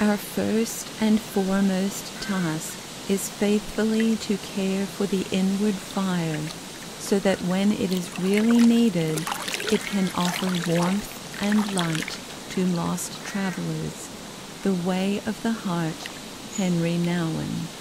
Our first and foremost task is faithfully to care for the inward fire so that when it is really needed, it can offer warmth and light to lost travelers. The Way of the Heart, Henri Nouwen.